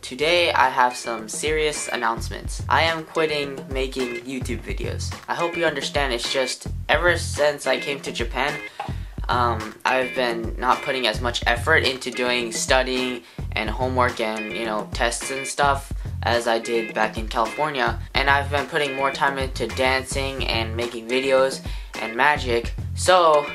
Today I have some serious announcements. I am quitting making YouTube videos. I hope you understand it's just ever since I came to Japan, um, I've been not putting as much effort into doing studying and homework and you know tests and stuff as I did back in California and I've been putting more time into dancing and making videos and magic so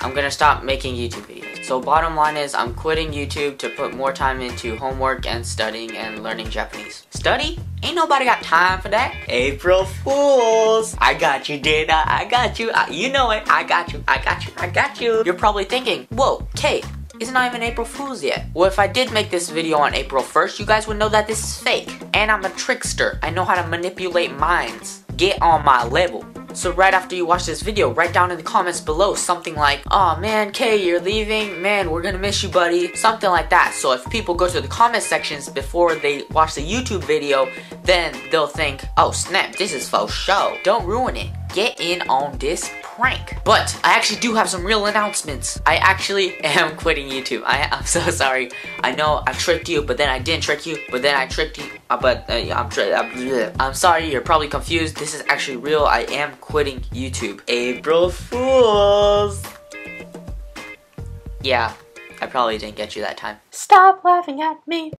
I'm gonna stop making YouTube videos. So bottom line is I'm quitting YouTube to put more time into homework and studying and learning Japanese. Study? Ain't nobody got time for that. April Fools! I got you, Dana. I got you. I, you know it. I got you. I got you. I got you. You're probably thinking, whoa, Kate, it's not even April Fool's yet. Well, if I did make this video on April 1st, you guys would know that this is fake. And I'm a trickster. I know how to manipulate minds. Get on my level. So right after you watch this video, write down in the comments below something like, oh man, Kei, you're leaving, man, we're gonna miss you, buddy. Something like that. So if people go to the comment sections before they watch the YouTube video, then they'll think, oh snap, this is faux show. Don't ruin it. Get in on this prank. But I actually do have some real announcements. I actually am quitting YouTube. I, am so sorry. I know I tricked you, but then I didn't trick you, but then I tricked you. Uh, but uh, I'm, I'm, I'm sorry, you're probably confused. This is actually real. I am quitting YouTube. April Fools. Yeah, I probably didn't get you that time. Stop laughing at me.